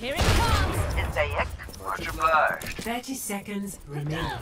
Here it comes! It's a Much obliged. 30 seconds remaining.